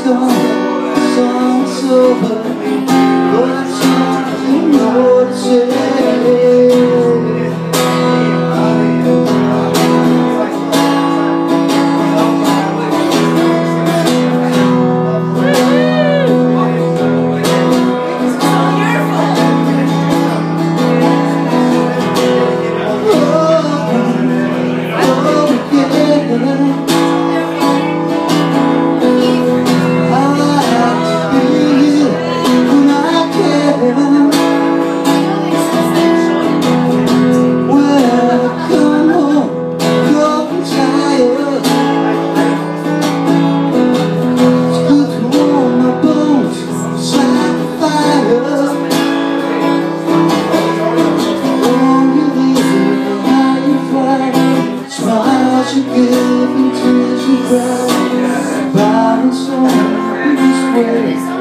storm, song's over, but I don't know what to say. Thank you.